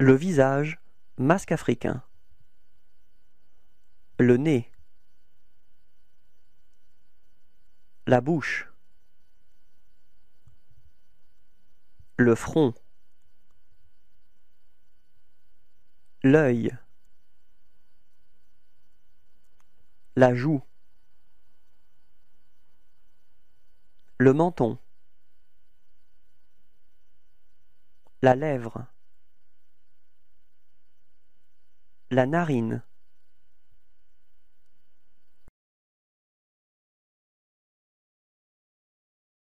Le visage, masque africain. Le nez. La bouche. Le front. L'œil. La joue. Le menton. La lèvre. La narine.